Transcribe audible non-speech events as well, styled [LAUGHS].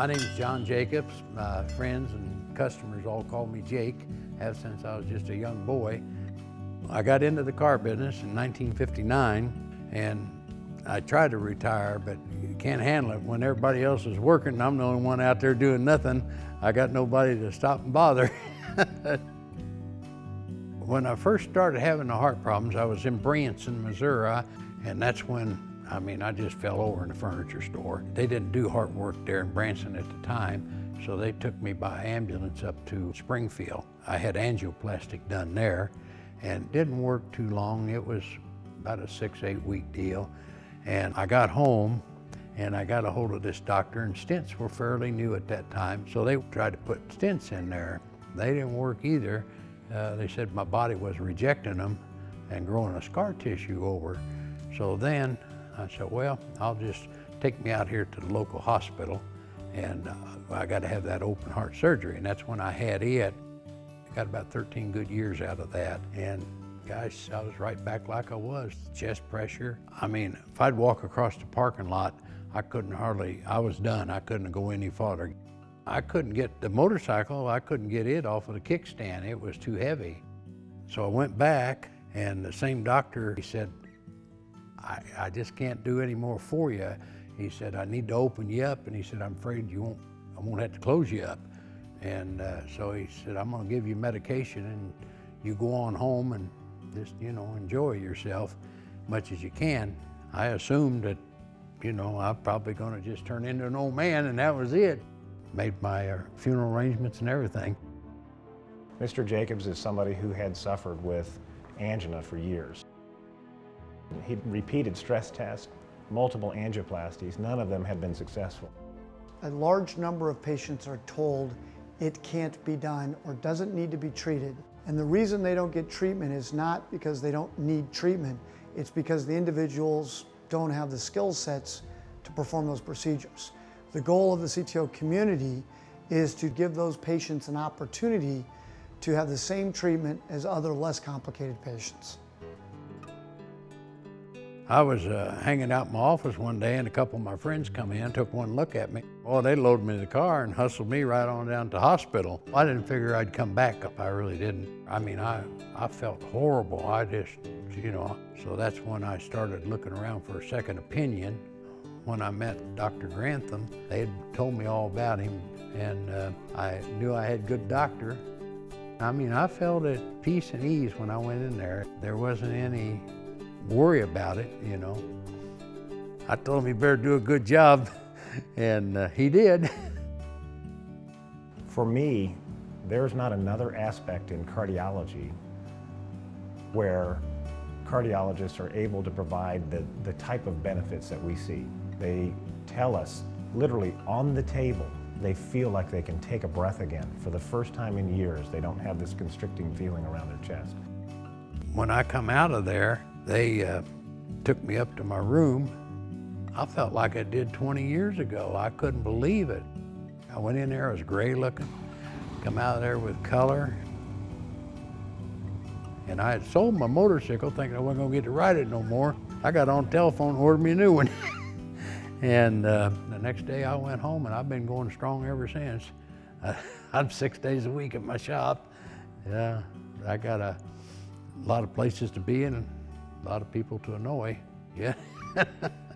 My name is John Jacobs. My friends and customers all call me Jake, have since I was just a young boy. I got into the car business in 1959 and I tried to retire, but you can't handle it when everybody else is working and I'm the only one out there doing nothing. I got nobody to stop and bother. [LAUGHS] when I first started having the heart problems, I was in Branson, Missouri, and that's when I mean, I just fell over in the furniture store. They didn't do heart work there in Branson at the time, so they took me by ambulance up to Springfield. I had angioplastic done there and didn't work too long. It was about a six, eight week deal. And I got home and I got a hold of this doctor and stents were fairly new at that time. So they tried to put stents in there. They didn't work either. Uh, they said my body was rejecting them and growing a scar tissue over. So then I said, well, I'll just take me out here to the local hospital and uh, I got to have that open heart surgery. And that's when I had it. I got about 13 good years out of that. And gosh, I was right back like I was, chest pressure. I mean, if I'd walk across the parking lot, I couldn't hardly, I was done. I couldn't go any farther. I couldn't get the motorcycle, I couldn't get it off of the kickstand. It was too heavy. So I went back and the same doctor, he said, I, I just can't do any more for you. He said, I need to open you up. And he said, I'm afraid you won't, I won't have to close you up. And uh, so he said, I'm going to give you medication and you go on home and just, you know, enjoy yourself much as you can. I assumed that, you know, I'm probably going to just turn into an old man and that was it. Made my uh, funeral arrangements and everything. Mr. Jacobs is somebody who had suffered with angina for years. He repeated stress tests, multiple angioplasties, none of them had been successful. A large number of patients are told it can't be done or doesn't need to be treated. And the reason they don't get treatment is not because they don't need treatment, it's because the individuals don't have the skill sets to perform those procedures. The goal of the CTO community is to give those patients an opportunity to have the same treatment as other less complicated patients. I was uh, hanging out in my office one day and a couple of my friends come in, took one look at me. Well, they loaded me in the car and hustled me right on down to the hospital. I didn't figure I'd come back up. I really didn't. I mean, I, I felt horrible. I just, you know, so that's when I started looking around for a second opinion. When I met Dr. Grantham, they had told me all about him and uh, I knew I had good doctor. I mean, I felt at peace and ease when I went in there. There wasn't any worry about it, you know. I told him he better do a good job, [LAUGHS] and uh, he did. [LAUGHS] For me, there's not another aspect in cardiology where cardiologists are able to provide the, the type of benefits that we see. They tell us, literally on the table, they feel like they can take a breath again. For the first time in years, they don't have this constricting feeling around their chest. When I come out of there, they uh, took me up to my room. I felt like I did 20 years ago. I couldn't believe it. I went in there, I was gray looking, come out of there with color. And I had sold my motorcycle thinking I wasn't gonna get to ride it no more. I got on telephone, ordered me a new one. [LAUGHS] and uh, the next day I went home and I've been going strong ever since. Uh, [LAUGHS] I'm six days a week at my shop. Yeah, I got a lot of places to be in a lot of people to annoy. Yeah. [LAUGHS]